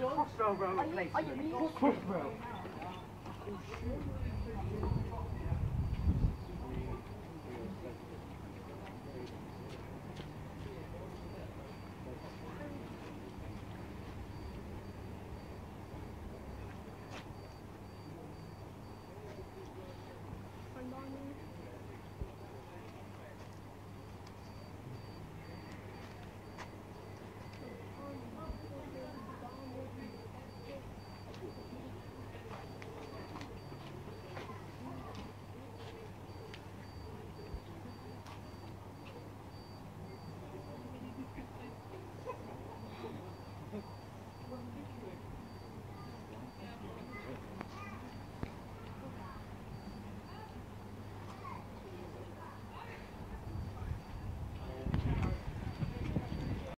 Crossrail replacement. Crossrail.